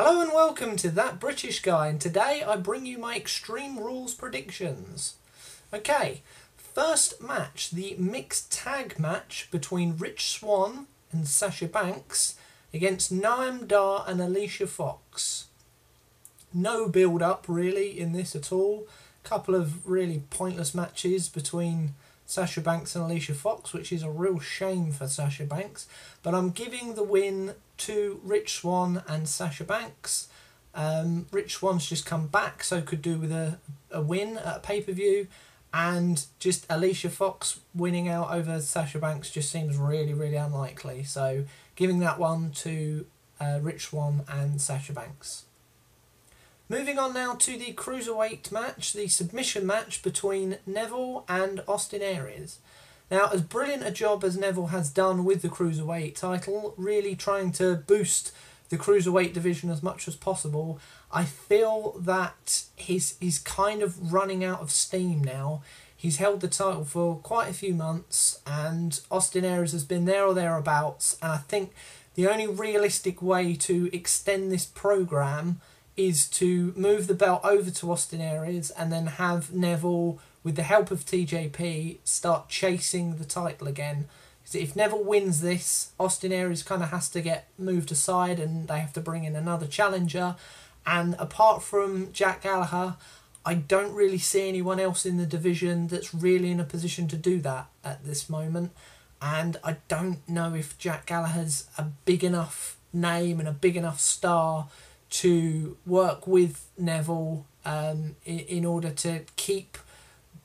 Hello and welcome to That British Guy, and today I bring you my Extreme Rules predictions. Okay, first match, the mixed tag match between Rich Swann and Sasha Banks against Noam Dar and Alicia Fox. No build up really in this at all. Couple of really pointless matches between Sasha Banks and Alicia Fox, which is a real shame for Sasha Banks. But I'm giving the win to Rich Swann and Sasha Banks. Um, Rich Swann's just come back, so could do with a, a win at a pay per view. And just Alicia Fox winning out over Sasha Banks just seems really, really unlikely. So giving that one to uh, Rich Swann and Sasha Banks. Moving on now to the cruiserweight match, the submission match between Neville and Austin Aries. Now, as brilliant a job as Neville has done with the cruiserweight title, really trying to boost the cruiserweight division as much as possible, I feel that he's he's kind of running out of steam now. He's held the title for quite a few months, and Austin Aries has been there or thereabouts. And I think the only realistic way to extend this program is to move the belt over to Austin Aries and then have Neville, with the help of TJP, start chasing the title again. Because If Neville wins this, Austin Aries kind of has to get moved aside and they have to bring in another challenger. And apart from Jack Gallagher, I don't really see anyone else in the division that's really in a position to do that at this moment. And I don't know if Jack Gallagher's a big enough name and a big enough star to work with Neville um, in, in order to keep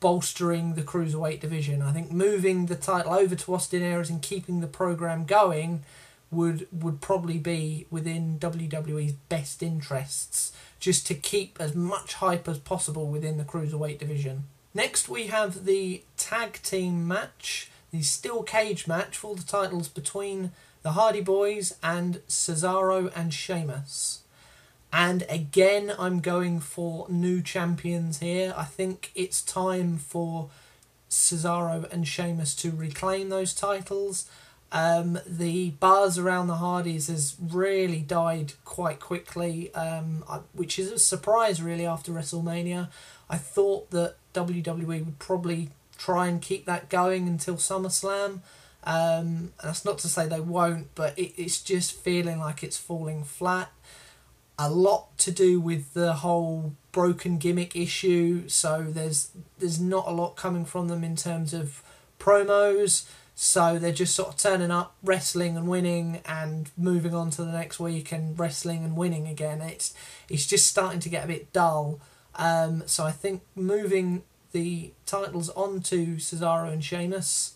bolstering the cruiserweight division. I think moving the title over to Austin Aries and keeping the program going would would probably be within WWE's best interests just to keep as much hype as possible within the cruiserweight division. Next we have the tag team match, the steel cage match for the titles between the Hardy Boys and Cesaro and Sheamus. And again, I'm going for new champions here. I think it's time for Cesaro and Sheamus to reclaim those titles. Um, the buzz around the Hardys has really died quite quickly, um, which is a surprise really after WrestleMania. I thought that WWE would probably try and keep that going until SummerSlam. Um, that's not to say they won't, but it, it's just feeling like it's falling flat a lot to do with the whole broken gimmick issue. So there's there's not a lot coming from them in terms of promos. So they're just sort of turning up, wrestling and winning, and moving on to the next week and wrestling and winning again. It's it's just starting to get a bit dull. Um, so I think moving the titles onto Cesaro and Sheamus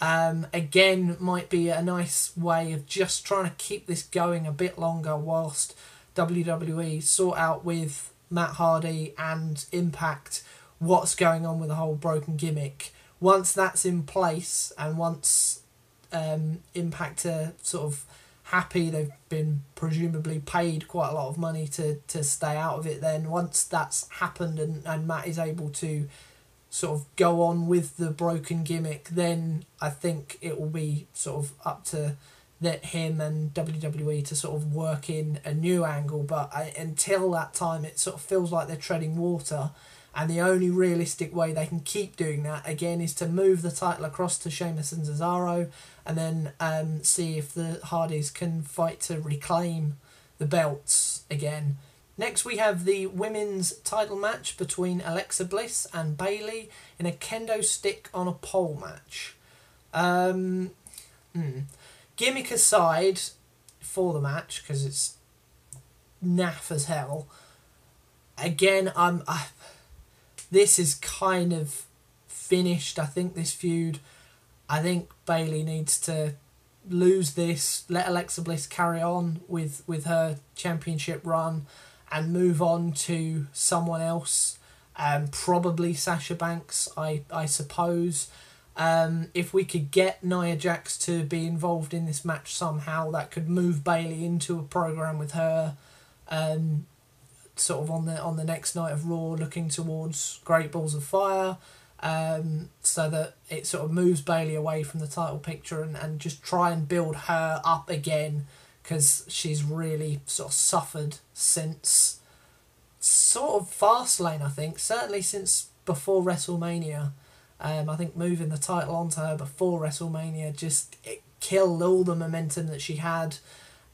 um, again might be a nice way of just trying to keep this going a bit longer whilst WWE sort out with Matt Hardy and Impact what's going on with the whole broken gimmick. Once that's in place and once um, Impact are sort of happy, they've been presumably paid quite a lot of money to, to stay out of it, then once that's happened and, and Matt is able to sort of go on with the broken gimmick, then I think it will be sort of up to that him and WWE to sort of work in a new angle, but I, until that time, it sort of feels like they're treading water. And the only realistic way they can keep doing that again is to move the title across to Sheamus and Cesaro, and then um, see if the Hardys can fight to reclaim the belts again. Next, we have the women's title match between Alexa Bliss and Bayley in a kendo stick on a pole match. Um, hmm gimmick aside for the match because it's naff as hell. Again, I'm. I, this is kind of finished. I think this feud. I think Bayley needs to lose this. Let Alexa Bliss carry on with with her championship run, and move on to someone else. Um, probably Sasha Banks. I I suppose. Um, if we could get Nia Jax to be involved in this match somehow, that could move Bayley into a program with her, um, sort of on the on the next night of Raw, looking towards Great Balls of Fire, um, so that it sort of moves Bayley away from the title picture and, and just try and build her up again because she's really sort of suffered since sort of Fastlane, I think. Certainly since before WrestleMania. Um, I think moving the title onto her before WrestleMania just it killed all the momentum that she had,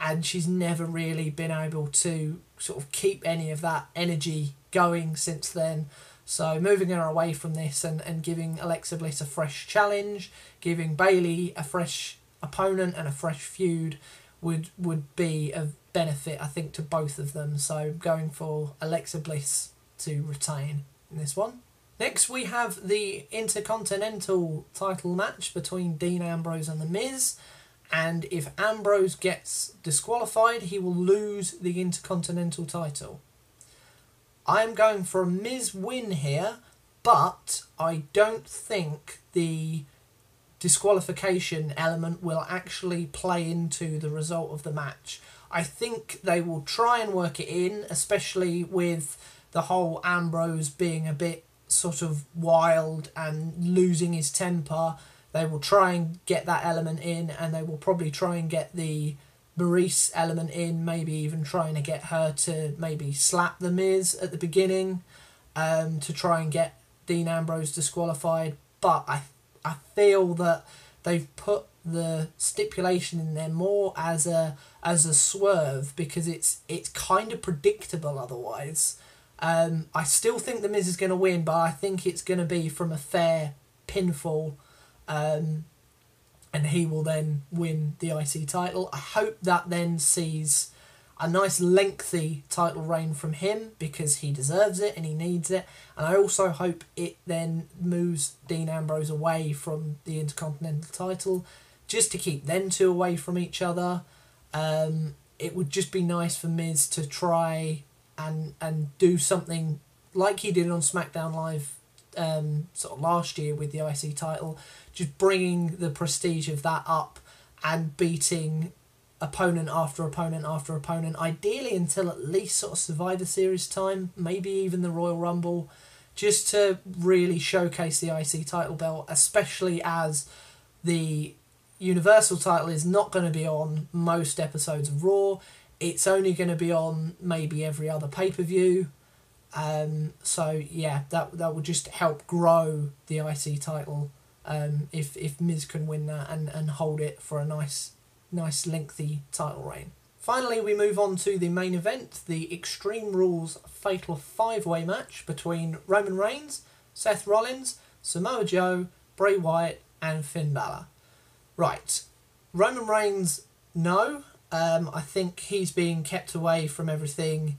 and she's never really been able to sort of keep any of that energy going since then. So moving her away from this and, and giving Alexa Bliss a fresh challenge, giving Bayley a fresh opponent and a fresh feud would would be of benefit I think to both of them. So going for Alexa Bliss to retain in this one. Next we have the Intercontinental title match between Dean Ambrose and The Miz. And if Ambrose gets disqualified, he will lose the Intercontinental title. I am going for a Miz win here, but I don't think the disqualification element will actually play into the result of the match. I think they will try and work it in, especially with the whole Ambrose being a bit sort of wild and losing his temper. They will try and get that element in, and they will probably try and get the Maryse element in, maybe even trying to get her to maybe slap the Miz at the beginning um, to try and get Dean Ambrose disqualified. But I I feel that they've put the stipulation in there more as a as a swerve because it's it's kind of predictable otherwise. Um, I still think the Miz is going to win, but I think it's going to be from a fair pinfall, um, and he will then win the IC title. I hope that then sees a nice lengthy title reign from him because he deserves it and he needs it. And I also hope it then moves Dean Ambrose away from the Intercontinental title just to keep them two away from each other. Um, it would just be nice for Miz to try and and do something like he did on SmackDown Live um, sort of last year with the IC title, just bringing the prestige of that up and beating opponent after opponent after opponent, ideally until at least sort of Survivor Series time, maybe even the Royal Rumble, just to really showcase the IC title belt, especially as the Universal title is not going to be on most episodes of Raw. It's only going to be on maybe every other pay per view. Um, so yeah, that that will just help grow the IC title. Um, if if Miz can win that and, and hold it for a nice nice lengthy title reign. Finally, we move on to the main event, the Extreme Rules Fatal Five Way match between Roman Reigns, Seth Rollins, Samoa Joe, Bray Wyatt, and Finn Balor. Right, Roman Reigns, no. Um, I think he's being kept away from everything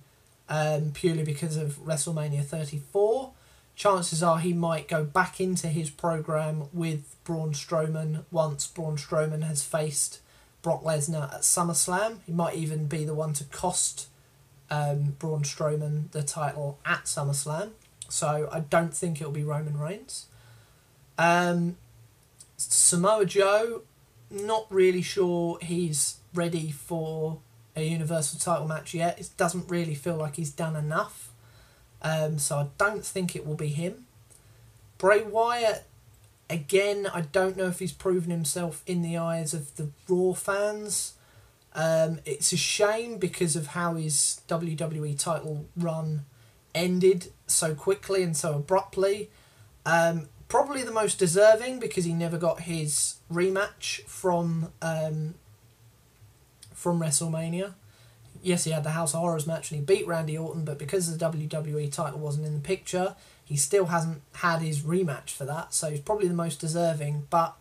um, purely because of WrestleMania 34. Chances are he might go back into his program with Braun Strowman once Braun Strowman has faced Brock Lesnar at SummerSlam. He might even be the one to cost um, Braun Strowman the title at SummerSlam. So I don't think it'll be Roman Reigns. Um, Samoa Joe, not really sure he's ready for a Universal title match yet. It doesn't really feel like he's done enough. Um, so I don't think it will be him. Bray Wyatt, again, I don't know if he's proven himself in the eyes of the Raw fans. Um, it's a shame because of how his WWE title run ended so quickly and so abruptly. Um, probably the most deserving because he never got his rematch from um, from WrestleMania. Yes, he had the House of Horrors match and he beat Randy Orton, but because the WWE title wasn't in the picture, he still hasn't had his rematch for that, so he's probably the most deserving. But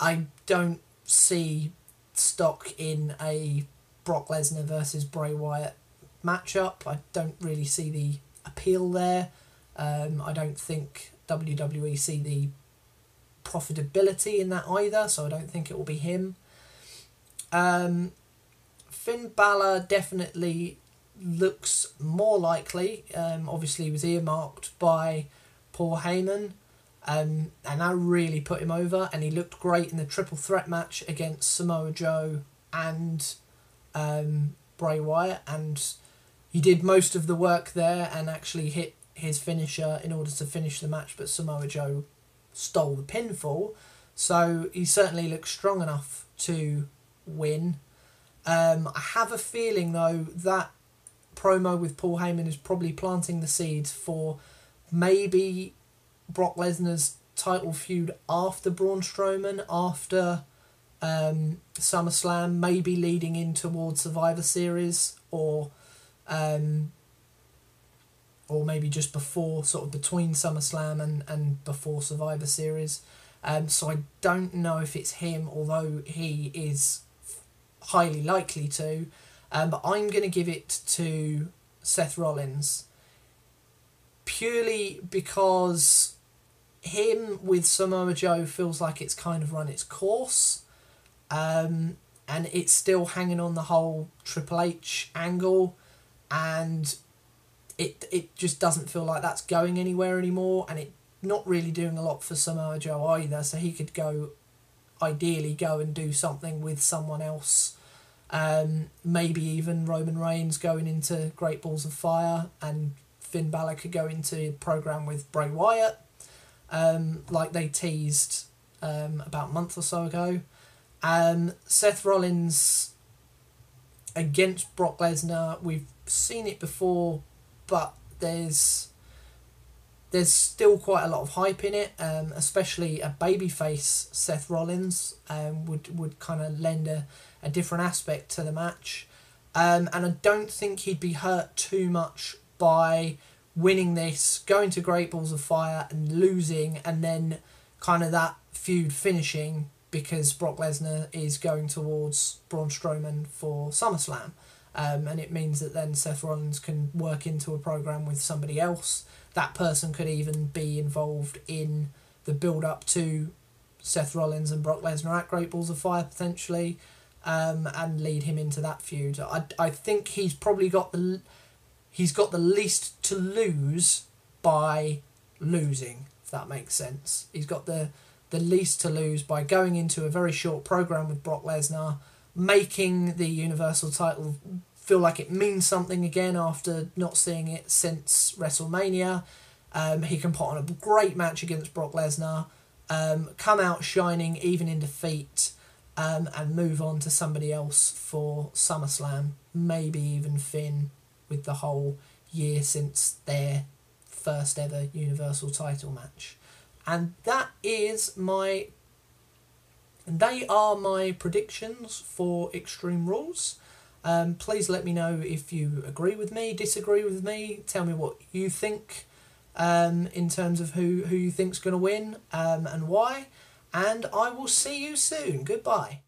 I don't see stock in a Brock Lesnar versus Bray Wyatt matchup. I don't really see the appeal there. Um, I don't think WWE see the profitability in that either, so I don't think it will be him. Um, Finn Balor definitely looks more likely. Um, obviously, he was earmarked by Paul Heyman, um, and that really put him over. And he looked great in the triple threat match against Samoa Joe and um, Bray Wyatt, and he did most of the work there and actually hit his finisher in order to finish the match. But Samoa Joe stole the pinfall, so he certainly looks strong enough to win. Um, I have a feeling though that promo with Paul Heyman is probably planting the seeds for maybe Brock Lesnar's title feud after Braun Strowman, after um, SummerSlam, maybe leading in towards Survivor Series or um, or maybe just before, sort of between SummerSlam and, and before Survivor Series. Um, so I don't know if it's him, although he is highly likely to. Um, but I'm going to give it to Seth Rollins purely because him with Samoa Joe feels like it's kind of run its course. Um, and it's still hanging on the whole Triple H angle, and it it just doesn't feel like that's going anywhere anymore, and it not really doing a lot for Samoa Joe either. So he could go, ideally, go and do something with someone else. Um, maybe even Roman Reigns going into Great Balls of Fire, and Finn Balor could go into a program with Bray Wyatt, um, like they teased um, about a month or so ago. Um, Seth Rollins against Brock Lesnar, we've seen it before, but there's there's still quite a lot of hype in it, um, especially a babyface Seth Rollins um, would would kind of lend a, a different aspect to the match. Um, and I don't think he'd be hurt too much by winning this, going to Great Balls of Fire and losing, and then kind of that feud finishing because Brock Lesnar is going towards Braun Strowman for SummerSlam. Um, and it means that then Seth Rollins can work into a program with somebody else. That person could even be involved in the build up to Seth Rollins and Brock Lesnar at Great Balls of Fire potentially, um, and lead him into that feud. I, I think he's probably got the he's got the least to lose by losing. If that makes sense, he's got the the least to lose by going into a very short program with Brock Lesnar, making the Universal title feel like it means something again after not seeing it since WrestleMania. Um, he can put on a great match against Brock Lesnar, um, come out shining even in defeat, um, and move on to somebody else for SummerSlam, maybe even Finn with the whole year since their first ever Universal title match. And that is my. They are my predictions for Extreme Rules. Um, please let me know if you agree with me, disagree with me. Tell me what you think um, in terms of who, who you think's going to win um, and why. And I will see you soon. Goodbye.